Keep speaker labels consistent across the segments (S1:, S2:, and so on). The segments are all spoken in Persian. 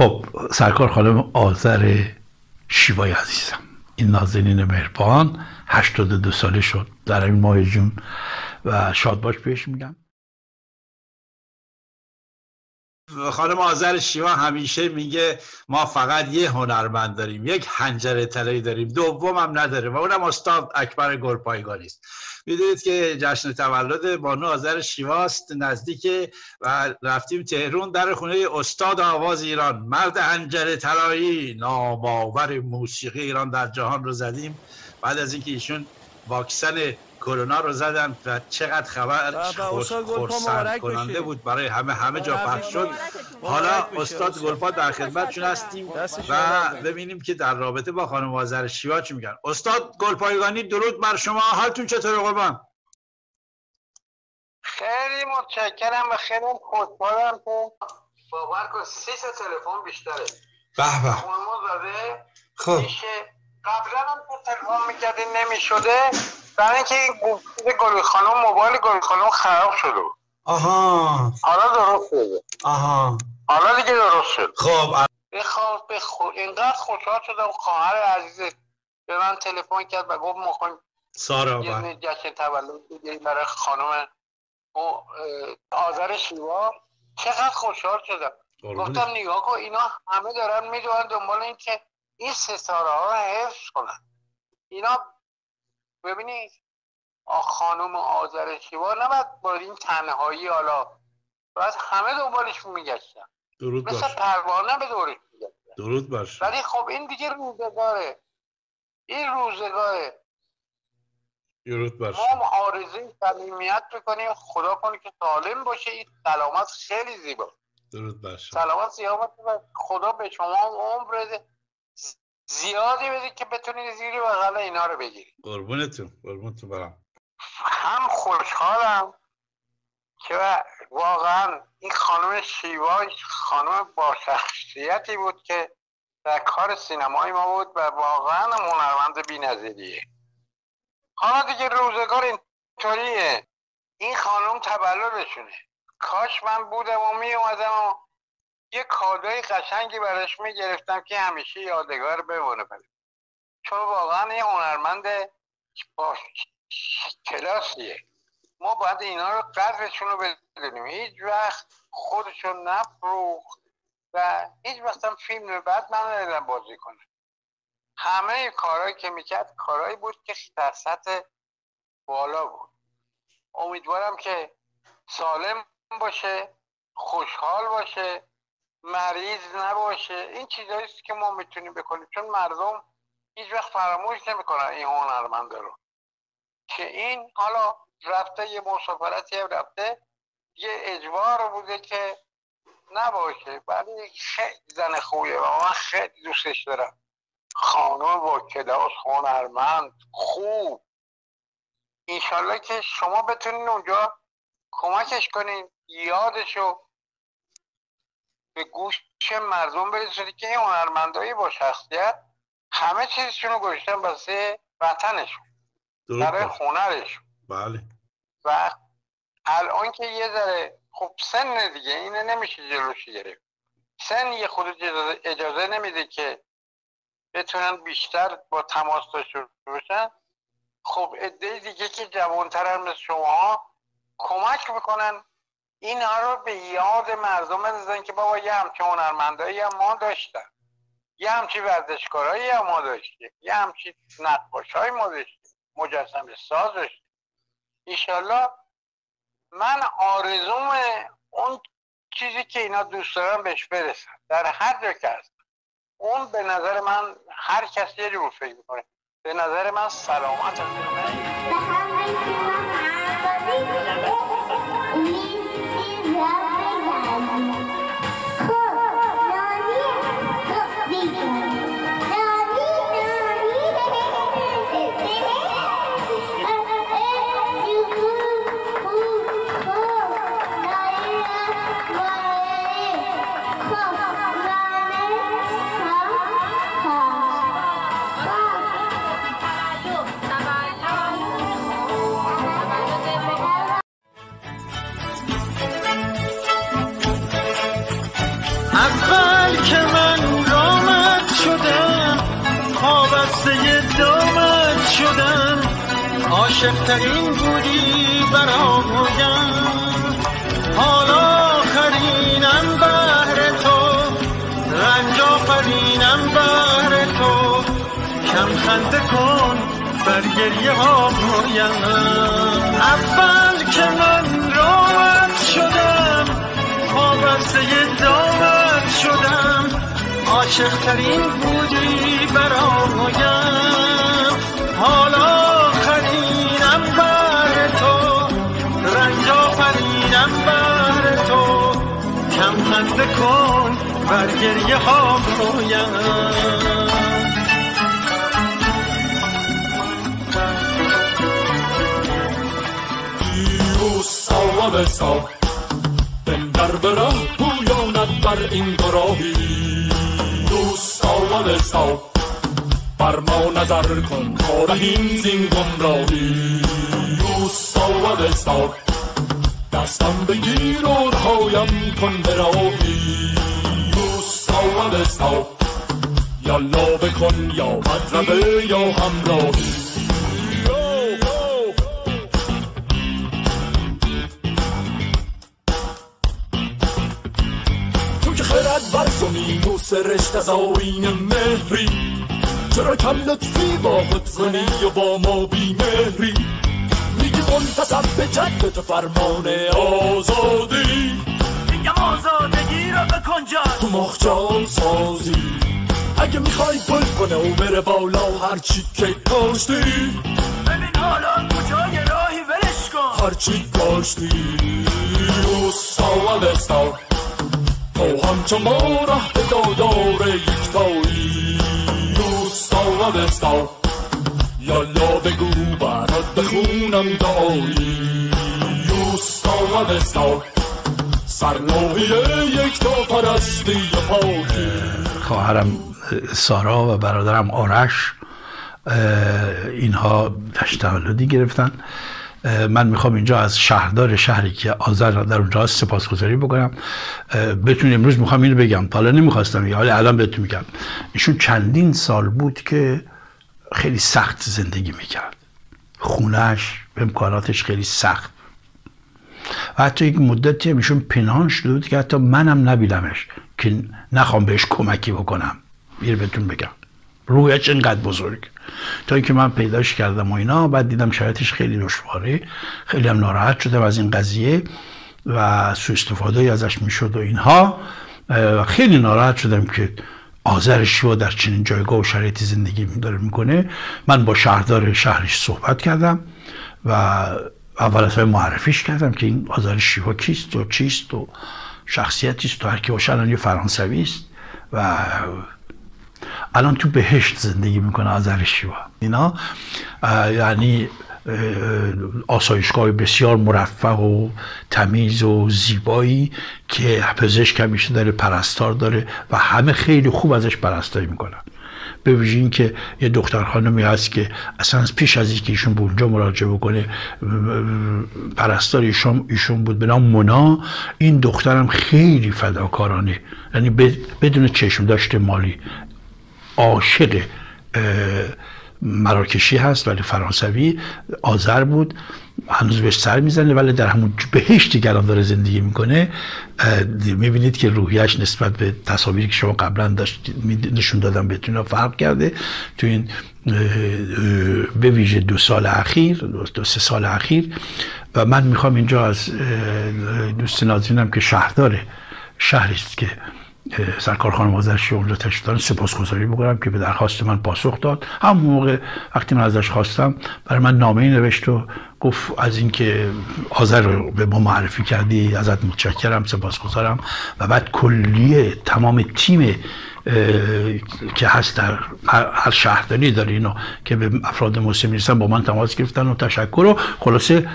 S1: خب سرکار خانم آذر شیوای عزیزم. این نازنین مهربان 82 ساله شد. در این ماه جون و شادباش بهش میگم. خانم آذر شیوا همیشه میگه ما فقط یه هنرمند داریم یک هنجره طلایی داریم دوم هم نداره و اونم استاد اکبر گلپایگانی است. می‌دونید که جشن تولد بانو آذر شیواست نزدیک و رفتیم تهرون در خونه استاد آواز ایران. مرد هنجره طلایی نامآور موسیقی ایران در جهان رو زدیم. بعد از اینکه ایشون واکسن کرونا رو زدن و چقدر خبر خورسند کننده بود. برای همه همه جا پخش شد. حالا استاد گلپا در خدمتشون هستیم و ببینیم که در رابطه با خانم آذر شیوا چی میگن. استاد گلپایگانی درود بر شما. حالتون چطوره قربان؟
S2: خیلی متشکرم و خیلی خوشحالم که باور کن. سی تلفن بیشتره.
S1: به به.
S2: خب. قبلا هم تلفن می‌کردی نمی‌شده. برای اینکه این گل خانم موبایل گل خانم خراب شده
S1: آها.
S2: حالا درست شده.
S1: آها.
S2: حالا دیگه درست شد
S1: خب
S2: بخواه بخو... اینقدر خوشحال شدم. خواهر عزیز به من تلفن کرد و گفت می‌خوایم
S1: سارا
S2: یه جشن تولد برای خانم آذر شیوا. چقدر خوشحال شدم. گفتم نگاه کن اینا همه دارن می‌دونن دنبال این که این ستاره ها رو حفظ کنن. اینا ببینید خانم آذر شیوا نباید با این تنهایی حالا باید همه دنبالش میگشتن.
S1: درود
S2: مثل
S1: باش
S2: پروانه به دورش میگشتن.
S1: درود باش
S2: ولی خب این دیگه روزگاره. این روزگاره.
S1: درود باش
S2: ما آرزوی صمیمیت بکنیم خدا کنه که سالم باشه. این سلامت خیلی زیبا.
S1: درود باش
S2: سلامت زیاد خدا به شما عمر زیادی بدید که بتونید زیر بغل اینا رو بگیرید
S1: قربونتون قربونتون برم.
S2: هم خوشحالم که واقعا این خانم شیوا خانم با شخصیتی بود که در کار سینمای ما بود و واقعا هنرمند بی نظریه حالا دیگه روزگار اینطوریه. این خانم تولدشونه. کاش من بودم و می اومدم و یه کادوی قشنگی براش می‌گرفتم که همیشه یادگار بمونه بره چون واقعا یه هنرمند با کلاسیه. ما باید اینا رو قدرشون رو بدونیم. هیچ وقت خودشون نفروخت و هیچ وقت هم فیلم بعد من بازی کنه. همه کارهایی که می‌کرد کارهایی بود که در سطح بالا بود. امیدوارم که سالم باشه خوشحال باشه مریض نباشه. این چیزایی که ما می‌تونیم بکنیم. چون مردم هیچ وقت فراموش نمی‌کنن این هنرمنده رو. که این حالا رفته یه مسافرتی هم رفته یه اجبار بوده که نباشه. ولی خیلی زن خوبیه و من خیلی دوستش دارم. خانم با کلاس هنرمند. خوب. انشالله که شما بتونین اونجا کمکش کنین یادشو به گوش مردم برسونید که این هنرمندایی با شخصیت همه چیزشون رو گذاشتن واسه وطنشون برای هنرشون
S1: بله.
S2: و الان که یه ذره خب سن دیگه اینه نمیشه جلوش گرفت. سن یه خود اجازه نمیده که بتونن بیشتر با تماس داشته باشن. خب عده دیگه که جوانترن مثل شما کمک می‌کنن اینها رو به یاد مردم بندازن که بابا یه همچه هنرمندایی هم ما داشتن. یه همچی ورزشکارایی هم ما داشتیم. یه همچی نقاش های ما داشتیم. مجسم ساز داشتیم. ایشالله من آرزوم اون چیزی که اینا دوست دارن بهش برسن. در هر جا که هست. اون به نظر من هر کسی یه جور فکر می‌کنه. به نظر من سلامت
S3: عاشقترین بودی برایم حالا خرینم بهر تو رنج آفرینم بهر تو. کم خنده کن بر گریه ها اول که من رامت شدم پابسته دامت شدم. عاشقترین بودی برایم بر گریه ها
S4: بسا بنگر به راه پویاند بر این گراهی دوست آوا بسا بر ما نظر کن کارهیم زین گمراهی. دوست آوا بسا دستم بگیر و رهایم کن به بسا یا لابه کن یا مطربه یا همراهی کنی و رشت از آین مهری چرا کم لطفی با خود زنی و با ما بی مهری میگی منتصب به جد فرمان آزادی
S5: میگم آزادگی را بکن
S4: تو مخجال سازی. اگه می‌خوای گل کنه و بره بالا هرچی که کاشتی.
S5: ببین حالا کجای راهی ولش کن.
S4: هرچی کاشتی. و ساول استار تو همچو ما ره به دادار یکتایی. دوستا و بستا یالا بگو برات بخونم دعایی دوستا و
S1: خواهرم سارا و برادرم آرش اینها جشن تولدی گرفتن. من می‌خوام اینجا از شهردار شهری که آذر در اونجا سپاسگزاری بکنم. بتون امروز می‌خوام اینو بگم. حالا نمی‌خواستم یا حالا الان بهتون میگم. ایشون چندین سال بود که خیلی سخت زندگی می‌کرد. خونش امکاناتش خیلی سخت. و حتی یک مدتی ایشون پنهان شده بود که حتی منم نبیدمش که نخوام بهش کمکی بکنم. بیر بهتون بگم. رویش اینقدر بزرگ. تا اینکه من پیداش کردم و اینا بعد دیدم شرایطش خیلی دشواره خیلی هم ناراحت شدم از این قضیه و سو استفاده ازش می‌شد و اینها. خیلی ناراحت شدم که آذر شیوا در چنین جایگاه و شرایطی زندگی داره می‌کنه. من با شهردار شهرش صحبت کردم و اول از معرفیش کردم که این آذر شیوا کیست و چیست و شخصیتی است و هر کی باشه یه فرانسوی است و الان تو بهشت زندگی می‌کنه آذر شیوا. اینا یعنی آسایشگاه بسیار مرفه و تمیز و زیبایی که پزشک همیشه داره پرستار داره و همه خیلی خوب ازش پرستاری می‌کنن. به ویژه این که یه دختر خانمی هست که اصلا پیش از اینکه ایشون به اونجا مراجعه بکنه پرستار ایشون, ایشون بود به نام مونا. این دخترم خیلی فداکارانه. یعنی بدون چشم داشته مالی. عاشق مراکشی هست ولی فرانسوی آذر بود. هنوز بهش سر می‌زنه ولی در همون بهشتی که الان داره زندگی می‌کنه. می‌بینید که روحیش نسبت به تصاویری که شما قبلا نشون دادم بهتون فرق کرده. تو این به ویژه دو سال اخیر دو سه سال اخیر. و من می‌خوام اینجا از دوست نازینم که شهرداره شهری است که سرکار خانم آذرشی اونجا تشریف دارن سپاسگزاری بکنم که به درخواست من پاسخ داد. همون موقع وقتی من ازش خواستم برای من نامه نوشت و گفت از اینکه آذر رو به ما معرفی کردی ازت متشکرم سپاسگزارم. و بعد کلیه تمام تیم که هست در هر شهرداری داره اینو که به افراد مسلم نیستن با من تماس گرفتن و تشکر و خلاصه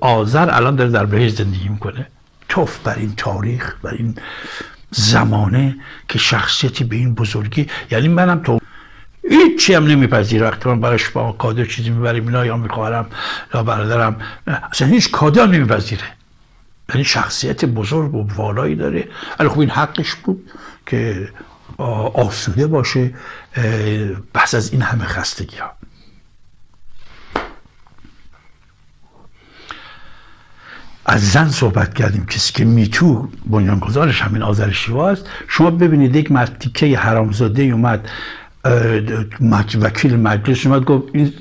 S1: آذر الان داره در بهش زندگی می‌کنه. توف بر این تاریخ بر این زمانه که شخصیتی به این بزرگی یعنی منم تو هیچی هم نمیپذیره وقتی من براش با کادر چیزی می‌بریم اینا یا میخوارم یا برادرم اصلا هیچ کادر نمیپذیره. یعنی شخصیت بزرگ و والایی داره. ولی خب این حقش بود که آسوده باشه پس از این همه خستگی ها از زن صحبت کردیم کسی که میتو بنیانگذارش همین آذر شیواست شما ببینید یک مرد تیکه حرامزاده اومد وکیل مجلس اومد گفت این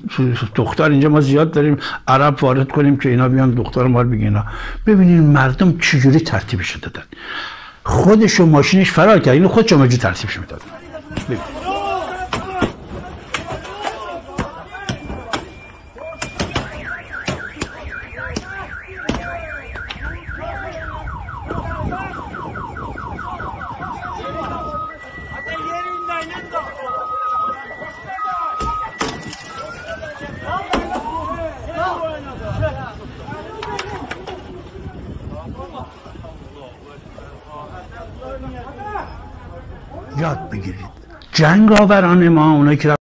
S1: دختر اینجا ما زیاد داریم عرب وارد کنیم که اینا بیان دختر ما رو بگینا ببینید مردم چجوری ترتیبش دادن. خودش و ماشینش فرار کرد اینو خود شما ترتیبش می‌داد یاد بگیرید جنگ آوران ما اونایی که